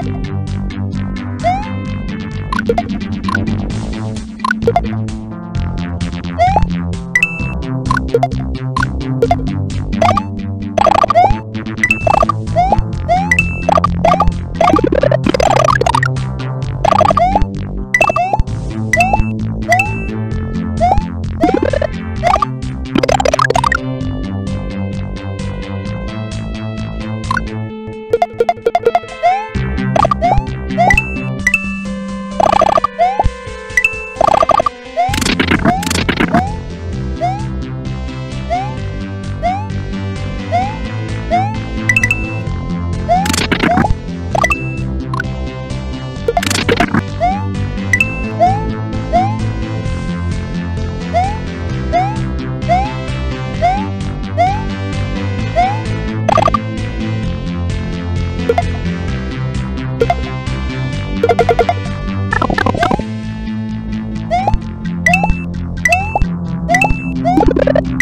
you Thank.